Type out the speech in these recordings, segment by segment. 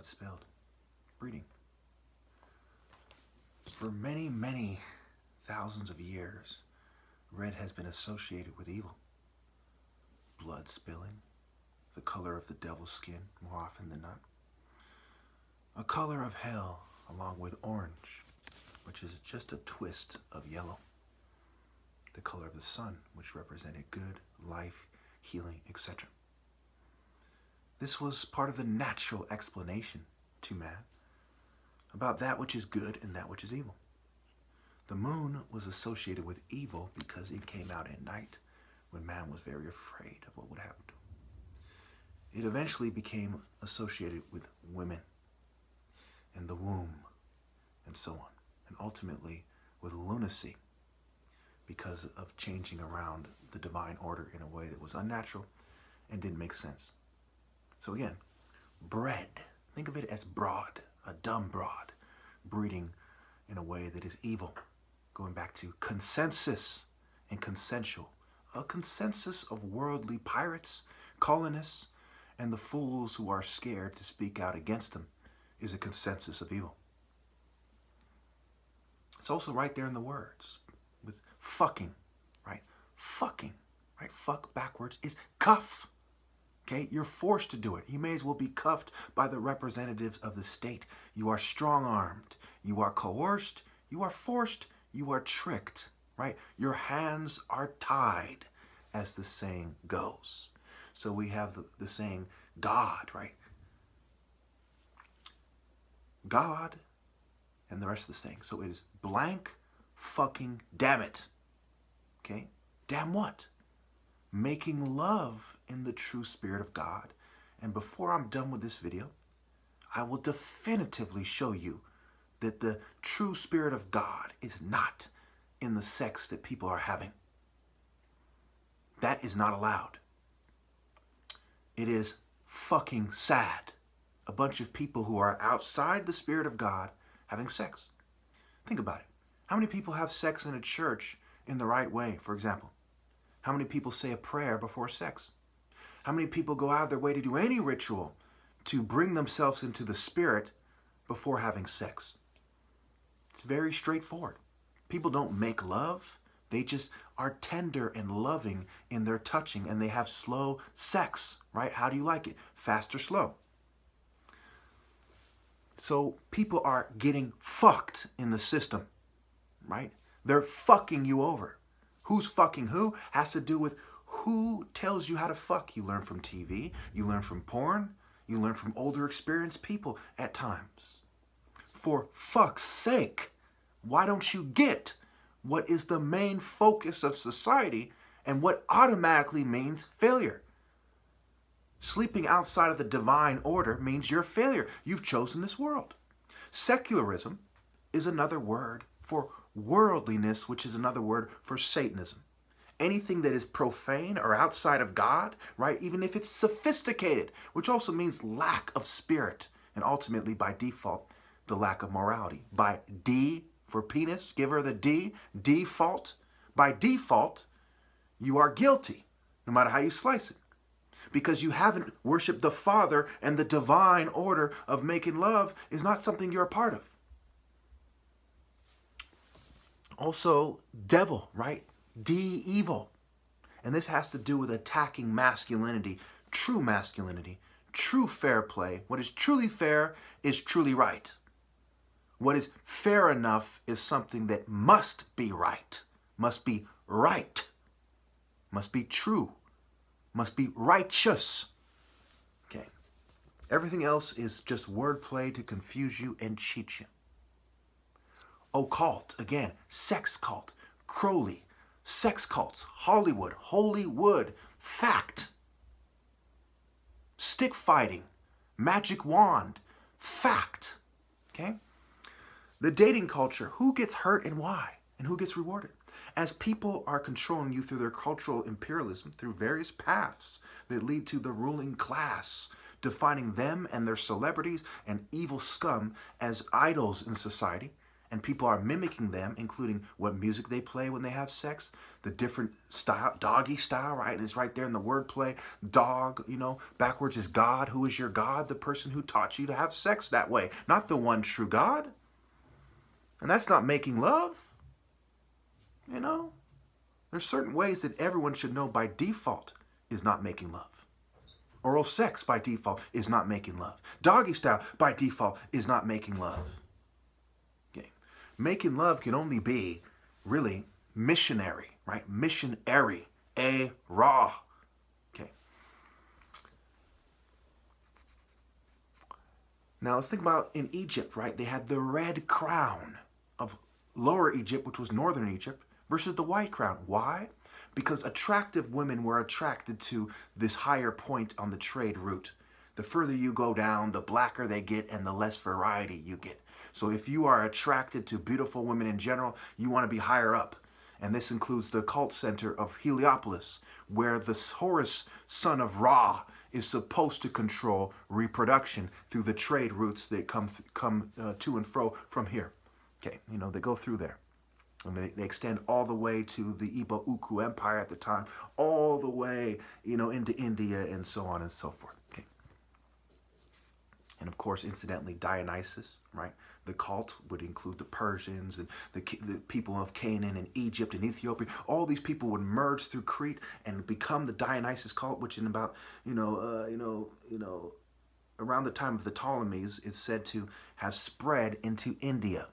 it's spelled. Breeding. For many, many thousands of years, red has been associated with evil. Blood spilling, the color of the devil's skin more often than not. A color of hell along with orange, which is just a twist of yellow. The color of the sun, which represented good, life, healing, etc. This was part of the natural explanation to man about that which is good and that which is evil. The moon was associated with evil because it came out at night when man was very afraid of what would happen to him. It eventually became associated with women and the womb and so on, and ultimately with lunacy because of changing around the divine order in a way that was unnatural and didn't make sense. So again, bread, think of it as broad, a dumb broad, breeding in a way that is evil. Going back to consensus and consensual. A consensus of worldly pirates, colonists, and the fools who are scared to speak out against them is a consensus of evil. It's also right there in the words with fucking, right? Fucking, right? Fuck backwards is cuff. Okay, you're forced to do it. You may as well be cuffed by the representatives of the state. You are strong armed. You are coerced. You are forced. You are tricked, right? Your hands are tied, as the saying goes. So we have the, the saying, God, right? God, and the rest of the saying. So it is blank fucking damn it. Okay? Damn what? Making love in the true spirit of God. And before I'm done with this video, I will definitively show you that the true spirit of God is not in the sex that people are having. That is not allowed. It is fucking sad. A bunch of people who are outside the spirit of God having sex. Think about it. How many people have sex in a church in the right way, for example? How many people say a prayer before sex? How many people go out of their way to do any ritual to bring themselves into the spirit before having sex? It's very straightforward. People don't make love. They just are tender and loving in their touching and they have slow sex, right? How do you like it? Fast or slow? So people are getting fucked in the system, right? They're fucking you over. Who's fucking who has to do with who tells you how to fuck. You learn from TV, you learn from porn, you learn from older experienced people at times. For fuck's sake, why don't you get what is the main focus of society and what automatically means failure? Sleeping outside of the divine order means you're a failure. You've chosen this world. Secularism is another word for worldliness, which is another word for Satanism. Anything that is profane or outside of God, right? Even if it's sophisticated, which also means lack of spirit, and ultimately by default, the lack of morality. By D for penis, give her the D, default. By default, you are guilty, no matter how you slice it because you haven't worshiped the Father and the divine order of making love is not something you're a part of. Also, devil, right? D evil. And this has to do with attacking masculinity, true masculinity, true fair play. What is truly fair is truly right. What is fair enough is something that must be right, must be right, must be true must be righteous. Okay. Everything else is just wordplay to confuse you and cheat you. Occult, again, sex cult, Crowley, sex cults, Hollywood, Holywood, fact. Stick fighting, magic wand, fact. Okay? The dating culture, who gets hurt and why, and who gets rewarded? as people are controlling you through their cultural imperialism, through various paths that lead to the ruling class, defining them and their celebrities and evil scum as idols in society, and people are mimicking them, including what music they play when they have sex, the different style, doggy style, right? And it's right there in the wordplay. Dog, you know, backwards is God. Who is your God? The person who taught you to have sex that way, not the one true God. And that's not making love. You know, there's certain ways that everyone should know by default is not making love. Oral sex by default is not making love. Doggy style by default is not making love. Making love can only be really missionary, right? Missionary. A raw. Okay. Now let's think about in Egypt, right? They had the red crown of Lower Egypt, which was Northern Egypt, versus the white crown. Why? because attractive women were attracted to this higher point on the trade route. The further you go down, the blacker they get and the less variety you get. So if you are attracted to beautiful women in general, you want to be higher up. And this includes the cult center of Heliopolis, where the Horus, son of Ra, is supposed to control reproduction through the trade routes that come, come uh, to and fro from here. Okay, you know, they go through there. And they, they extend all the way to the Iba Uku Empire at the time, all the way, you know, into India and so on and so forth. Okay. And of course, incidentally, Dionysus, right? The cult would include the Persians and the, the people of Canaan and Egypt and Ethiopia. All these people would merge through Crete and become the Dionysus cult, which in about, you know, uh, you know, you know, around the time of the Ptolemies, is said to have spread into India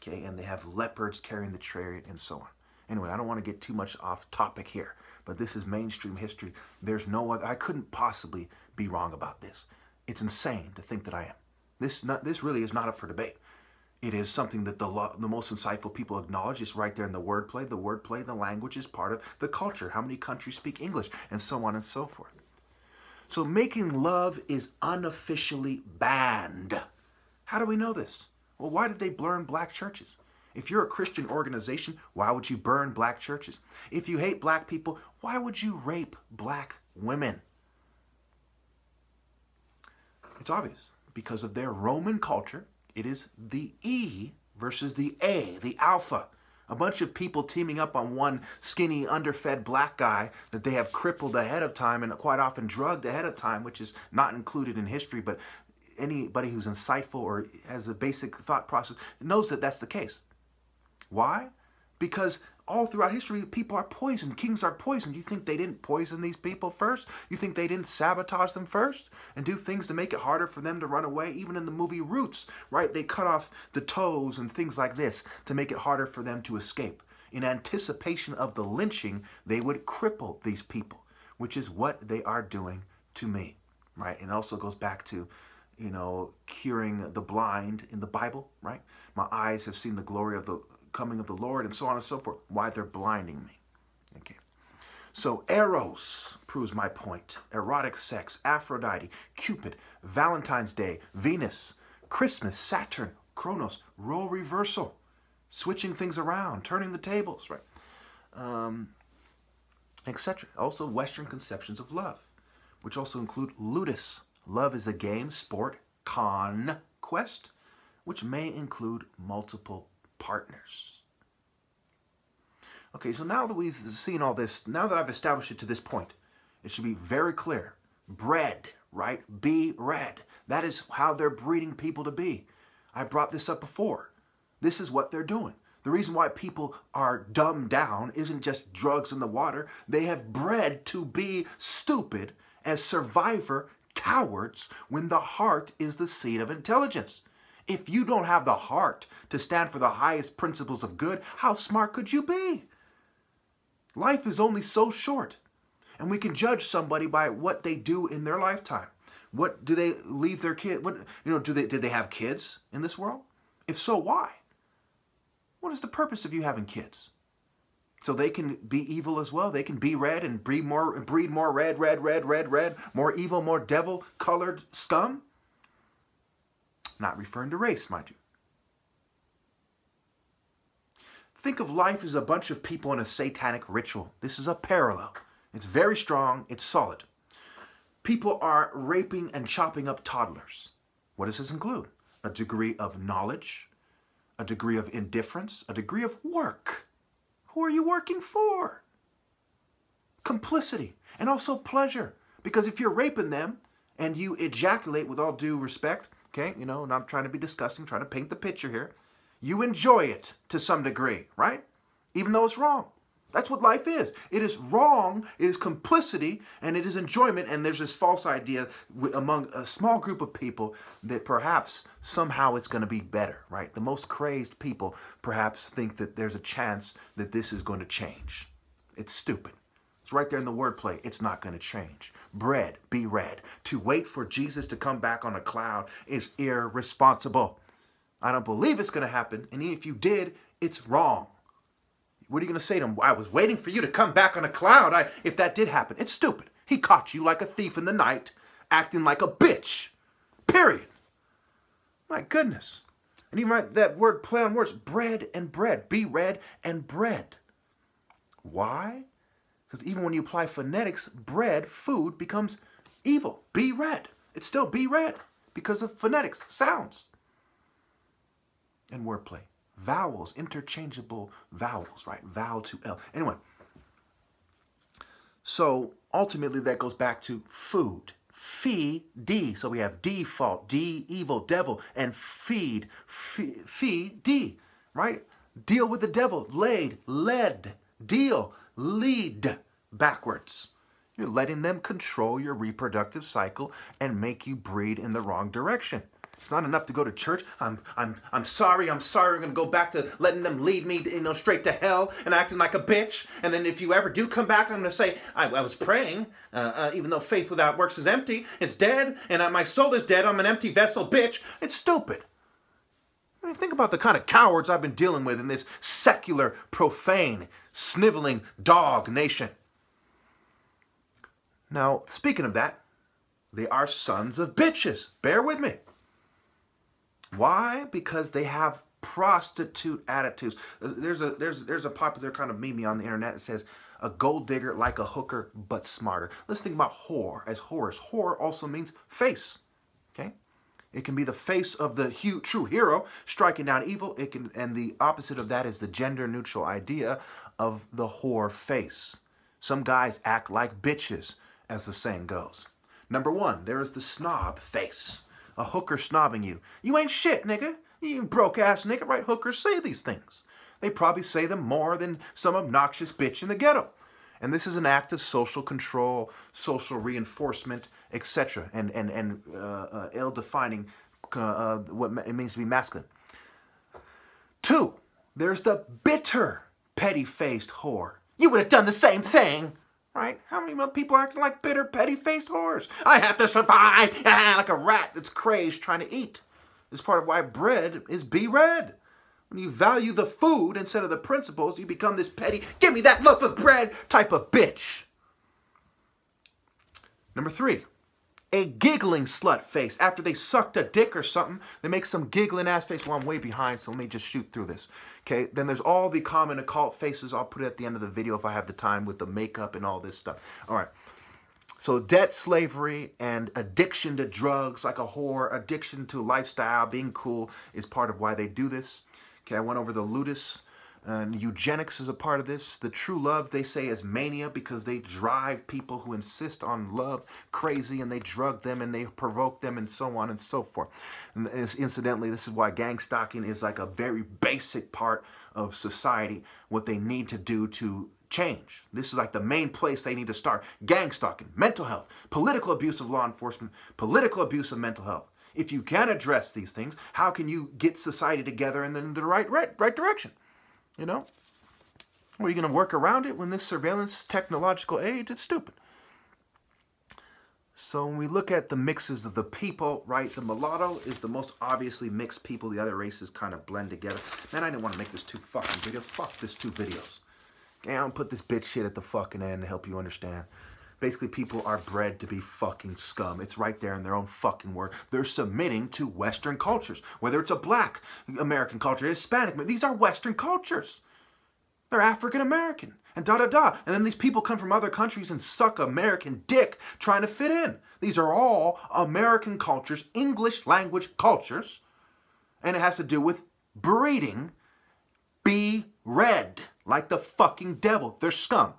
okay? And they have leopards carrying the chariot and so on. Anyway, I don't want to get too much off topic here, but this is mainstream history. There's no other, I couldn't possibly be wrong about this. It's insane to think that I am. This, not, this really is not up for debate. It is something that the, the most insightful people acknowledge. It's right there in the wordplay. The wordplay, the language is part of the culture. How many countries speak English, and so on and so forth. So making love is unofficially banned. How do we know this? Well, why did they burn black churches? If you're a Christian organization, why would you burn black churches? If you hate black people, why would you rape black women? It's obvious. Because of their Roman culture, it is the E versus the A, the alpha. A bunch of people teaming up on one skinny, underfed black guy that they have crippled ahead of time and quite often drugged ahead of time, which is not included in history, but anybody who's insightful or has a basic thought process knows that that's the case. Why? Because all throughout history, people are poisoned. Kings are poisoned. You think they didn't poison these people first? You think they didn't sabotage them first and do things to make it harder for them to run away? Even in the movie Roots, right? They cut off the toes and things like this to make it harder for them to escape. In anticipation of the lynching, they would cripple these people, which is what they are doing to me, right? And also goes back to you know, curing the blind in the Bible, right? My eyes have seen the glory of the coming of the Lord and so on and so forth. Why they're blinding me. Okay. So Eros proves my point. Erotic sex, Aphrodite, Cupid, Valentine's Day, Venus, Christmas, Saturn, Kronos, role reversal, switching things around, turning the tables, right? Um, Etc. Also Western conceptions of love, which also include ludus, Love is a game, sport, conquest, which may include multiple partners. Okay, so now that we've seen all this, now that I've established it to this point, it should be very clear. Bread, right? Be red. That is how they're breeding people to be. I brought this up before. This is what they're doing. The reason why people are dumbed down isn't just drugs in the water. They have bred to be stupid as survivor cowards when the heart is the seat of intelligence. If you don't have the heart to stand for the highest principles of good, how smart could you be? Life is only so short, and we can judge somebody by what they do in their lifetime. What do they leave their kid? What you know? Do they did they have kids in this world? If so, why? What is the purpose of you having kids? So they can be evil as well. They can be red and breed more, breed more red, red, red, red, red, more evil, more devil-colored scum. Not referring to race, mind you. Think of life as a bunch of people in a satanic ritual. This is a parallel. It's very strong. It's solid. People are raping and chopping up toddlers. What does this include? A degree of knowledge, a degree of indifference, a degree of work. Who are you working for? Complicity and also pleasure. Because if you're raping them and you ejaculate with all due respect, okay, you know, not trying to be disgusting, trying to paint the picture here, you enjoy it to some degree, right? Even though it's wrong. That's what life is. It is wrong, it is complicity, and it is enjoyment. And there's this false idea among a small group of people that perhaps somehow it's going to be better, right? The most crazed people perhaps think that there's a chance that this is going to change. It's stupid. It's right there in the wordplay. It's not going to change. Bread, be red. To wait for Jesus to come back on a cloud is irresponsible. I don't believe it's going to happen. And if you did, it's wrong. What are you going to say to him? I was waiting for you to come back on a cloud. I, if that did happen, it's stupid. He caught you like a thief in the night, acting like a bitch. Period. My goodness. And even right, that word play on words, bread and bread. Be red and bread. Why? Because even when you apply phonetics, bread, food, becomes evil. Be red. It's still be red because of phonetics, sounds, and wordplay vowels, interchangeable vowels, right? Vowel to L. Anyway, so ultimately that goes back to food. Fee, D. So we have default, D, evil, devil, and feed, fee, fee, D, right? Deal with the devil, laid, led, deal, lead, backwards. You're letting them control your reproductive cycle and make you breed in the wrong direction. It's not enough to go to church. I'm, I'm, I'm sorry. I'm sorry. I'm going to go back to letting them lead me, you know, straight to hell and acting like a bitch. And then if you ever do come back, I'm going to say, I, I was praying, uh, uh, even though faith without works is empty. It's dead, and my soul is dead. I'm an empty vessel, bitch. It's stupid. I mean, think about the kind of cowards I've been dealing with in this secular, profane, sniveling dog nation. Now, speaking of that, they are sons of bitches. Bear with me. Why? Because they have prostitute attitudes. There's a there's there's a popular kind of meme on the internet that says a gold digger like a hooker but smarter. Let's think about whore as whores. Whore also means face. Okay? It can be the face of the true hero striking down evil. It can and the opposite of that is the gender neutral idea of the whore face. Some guys act like bitches, as the saying goes. Number one, there is the snob face a hooker snobbing you. You ain't shit, nigga. You broke ass nigga, right? Hookers say these things. They probably say them more than some obnoxious bitch in the ghetto. And this is an act of social control, social reinforcement, etc. And, and, and uh, uh, ill-defining uh, uh, what it means to be masculine. Two, there's the bitter, petty-faced whore. You would have done the same thing right? How many people are acting like bitter, petty-faced whores? I have to survive, ah, like a rat that's crazed trying to eat. It's part of why bread is be red. When you value the food instead of the principles, you become this petty, give me that loaf of bread type of bitch. Number three, a giggling slut face. After they sucked a dick or something, they make some giggling ass face. Well, I'm way behind, so let me just shoot through this. Okay, then there's all the common occult faces. I'll put it at the end of the video if I have the time with the makeup and all this stuff. All right. So debt, slavery, and addiction to drugs, like a whore, addiction to lifestyle, being cool, is part of why they do this. Okay, I went over the ludus and eugenics is a part of this. The true love, they say, is mania because they drive people who insist on love crazy and they drug them and they provoke them and so on and so forth. And incidentally, this is why gang stalking is like a very basic part of society, what they need to do to change. This is like the main place they need to start. Gang stalking, mental health, political abuse of law enforcement, political abuse of mental health. If you can address these things, how can you get society together in the, in the right, right, right direction? You know? Are you going to work around it when this surveillance technological age? It's stupid. So when we look at the mixes of the people, right, the mulatto is the most obviously mixed people. The other races kind of blend together. Man, I didn't want to make this two fucking videos. Fuck this two videos. Okay, I don't put this bitch shit at the fucking end to help you understand. Basically, people are bred to be fucking scum. It's right there in their own fucking word. They're submitting to Western cultures, whether it's a black American culture, Hispanic. These are Western cultures. They're African American and da da da. And then these people come from other countries and suck American dick trying to fit in. These are all American cultures, English language cultures, and it has to do with breeding be red like the fucking devil. They're scum.